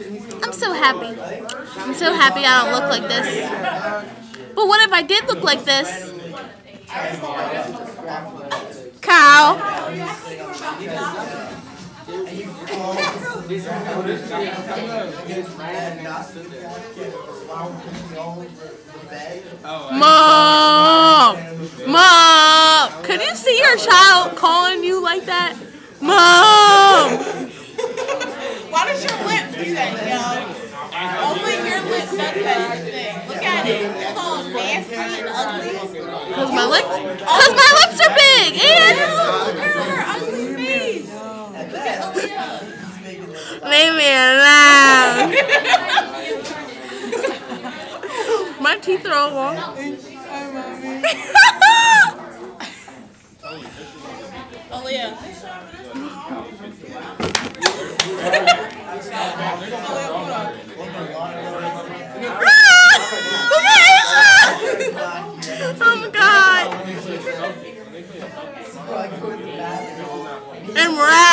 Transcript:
I'm so happy. I'm so happy I don't look like this. But what if I did look like this? Kyle. Mom! Mom! Could you see your child calling you like that? Mom! Why does your lip do that, yo? Only your lip does that thing. Look at it. It's all nasty and ugly. Cause my lips, cause my lips are big, oh, and Look at her ugly face. Look at Aaliyah. leave me alone. my teeth are all long. Aaliyah. Look at Asia! Oh my god! And we're out.